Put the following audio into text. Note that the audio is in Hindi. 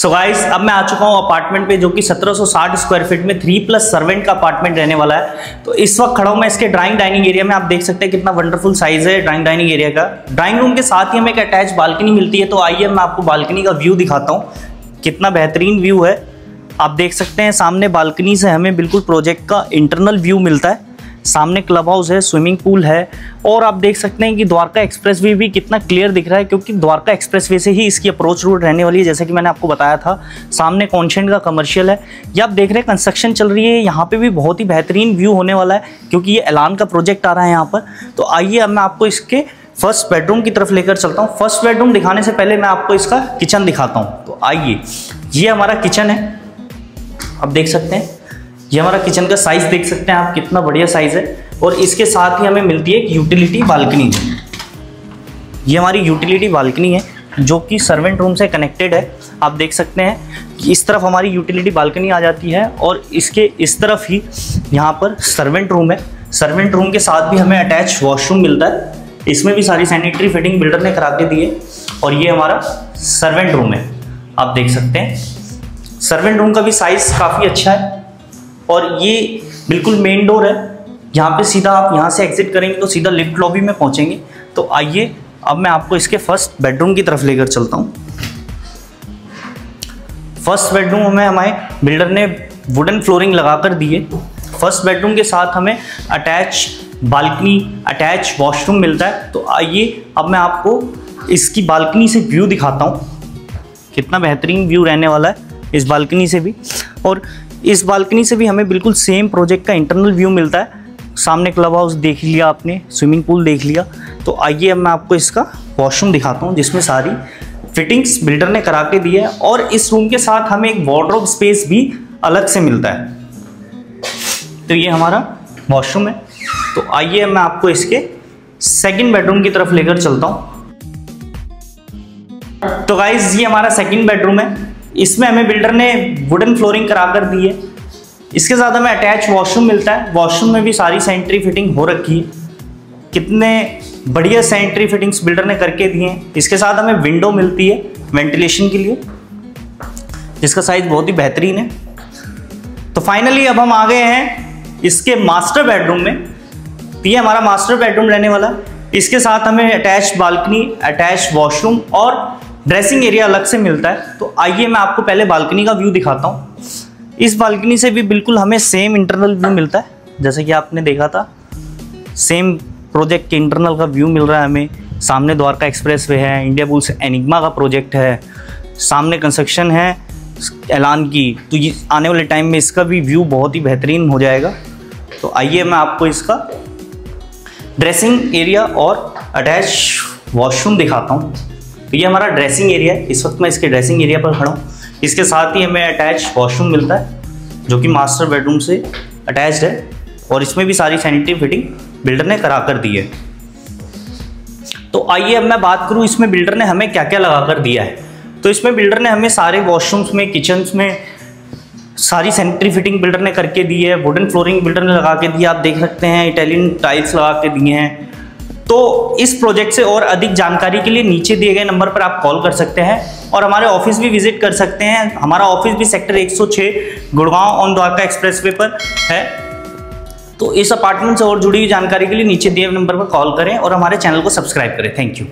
सो so गाइस अब मैं आ चुका हूँ अपार्टमेंट पे, जो कि 1760 स्क्वायर फीट में थ्री प्लस सर्वेंट का अपार्टमेंट रहने वाला है। तो इस वक्त खड़ा हूँ मैं इसके ड्राइंग डाइनिंग एरिया में। आप देख सकते हैं कितना वंडरफुल साइज़ है ड्राइंग डाइनिंग एरिया का। ड्राइंग रूम के साथ ही हमें एक अटैच बालकनी मिलती है। तो आइए मैं आपको बालकनी का व्यू दिखाता हूँ। कितना बेहतरीन व्यू है। आप देख सकते हैं सामने बालकनी से हमें बिल्कुल प्रोजेक्ट का इंटरनल व्यू मिलता है। सामने क्लब हाउस है, स्विमिंग पूल है, और आप देख सकते हैं कि द्वारका एक्सप्रेस वे भी कितना क्लियर दिख रहा है, क्योंकि द्वारका एक्सप्रेस वे से ही इसकी अप्रोच रोड रहने वाली है, जैसे कि मैंने आपको बताया था। सामने कॉन्शेंट का कमर्शियल है। ये आप देख रहे हैं कंस्ट्रक्शन चल रही है, यहाँ पे भी बहुत ही बेहतरीन व्यू होने वाला है, क्योंकि ये ऐलान का प्रोजेक्ट आ रहा है यहाँ पर। तो आइए अब मैं आपको इसके फ़र्स्ट बेडरूम की तरफ़ लेकर चलता हूँ। फ़र्स्ट बेडरूम दिखाने से पहले मैं आपको इसका किचन दिखाता हूँ। तो आइए, ये हमारा किचन है। आप देख सकते हैं ये हमारा किचन का साइज़ देख सकते हैं आप, कितना बढ़िया साइज़ है। और इसके साथ ही हमें मिलती है एक यूटिलिटी बालकनी ये हमारी यूटिलिटी बालकनी है, जो कि सर्वेंट रूम से कनेक्टेड है। आप देख सकते हैं कि इस तरफ़ हमारी यूटिलिटी बालकनी आ जाती है और इसके इस तरफ़ ही यहाँ पर सर्वेंट रूम है। सर्वेंट रूम के साथ भी हमें अटैच वॉशरूम मिलता है। इसमें भी सारी सैनिटरी फिटिंग बिल्डर ने करा के दी है और ये हमारा सर्वेंट रूम है। आप देख सकते हैं। सर्वेंट रूम का भी साइज़ काफ़ी अच्छा है। और ये बिल्कुल मेन डोर है। यहाँ पे सीधा आप यहाँ से एग्जिट करेंगे तो सीधा लिफ्ट लॉबी में पहुँचेंगे। तो आइए, अब मैं आपको इसके फ़र्स्ट बेडरूम की तरफ़ लेकर चलता हूँ। फ़र्स्ट बेडरूम में हमारे बिल्डर ने वुडन फ्लोरिंग लगा कर दी फ़र्स्ट बेडरूम के साथ हमें अटैच बालकनी अटैच वॉशरूम मिलता है। तो आइए, अब मैं आपको इसकी बालकनी से व्यू दिखाता हूँ। कितना बेहतरीन व्यू रहने वाला है इस बालकनी से भी। और इस बालकनी से भी हमें बिल्कुल सेम प्रोजेक्ट का इंटरनल व्यू मिलता है। सामने क्लब हाउस देख लिया आपने स्विमिंग पूल देख लिया। तो आइए अब मैं आपको इसका वॉशरूम दिखाता हूँ, जिसमें सारी फिटिंग्स बिल्डर ने करा के दी है। और इस रूम के साथ हमें एक वार्ड्रोब स्पेस भी अलग से मिलता है। तो ये हमारा वॉशरूम है। तो आइए मैं आपको इसके सेकंड बेडरूम की तरफ़ लेकर चलता हूँ। तो गाइज़ ये हमारा सेकंड बेडरूम है। इसमें हमें बिल्डर ने वुडन फ्लोरिंग करा कर दी है। इसके साथ हमें अटैच वॉशरूम मिलता है। वॉशरूम में भी सारी सैनिटरी फिटिंग हो रखी है। कितने बढ़िया सैनिटरी फिटिंग्स बिल्डर ने करके दिए हैं। इसके साथ हमें विंडो मिलती है वेंटिलेशन के लिए, जिसका साइज़ बहुत ही बेहतरीन है। तो फाइनली अब हम आ गए हैं इसके मास्टर बेडरूम में। ये हमारा मास्टर बेडरूम रहने वाला। इसके साथ हमें अटैच बालकनी अटैच वॉशरूम और ड्रेसिंग एरिया अलग से मिलता है। तो आइए मैं आपको पहले बालकनी का व्यू दिखाता हूँ। इस बालकनी से भी बिल्कुल हमें सेम इंटरनल व्यू मिलता है, जैसे कि आपने देखा था। सेम प्रोजेक्ट के इंटरनल का व्यू मिल रहा है हमें। सामने द्वारका एक्सप्रेस वे है इंडिया बुल्स एनिग्मा का प्रोजेक्ट है। सामने कंस्ट्रक्शन है ऐलान की। तो ये आने वाले टाइम में इसका भी व्यू बहुत ही बेहतरीन हो जाएगा। तो आइए मैं आपको इसका ड्रेसिंग एरिया और अटैच वॉशरूम दिखाता हूँ। तो ये हमारा ड्रेसिंग एरिया है। इस वक्त मैं इसके ड्रेसिंग एरिया पर खड़ा हूँ। इसके साथ ही हमें अटैच वॉशरूम मिलता है, जो कि मास्टर बेडरूम से अटैच्ड है। और इसमें भी सारी सैनिटरी फिटिंग बिल्डर ने करा कर दी है। तो आइए अब मैं बात करूँ, इसमें बिल्डर ने हमें क्या क्या लगा कर दिया है। तो इसमें बिल्डर ने हमें सारे वॉशरूम्स में किचन्स में सारी सैनिटरी फिटिंग बिल्डर ने करके दी है। वुडन फ्लोरिंग बिल्डर ने लगा के दिया आप देख सकते हैं इटालियन टाइल्स लगा के दिए हैं। तो इस प्रोजेक्ट से और अधिक जानकारी के लिए नीचे दिए गए नंबर पर आप कॉल कर सकते हैं और हमारे ऑफ़िस भी विज़िट कर सकते हैं। हमारा ऑफ़िस भी सेक्टर 106 गुड़गांव ऑन द्वारका एक्सप्रेसवे पर है। तो इस अपार्टमेंट से और जुड़ी हुई जानकारी के लिए नीचे दिए नंबर पर कॉल करें और हमारे चैनल को सब्सक्राइब करें। Thank you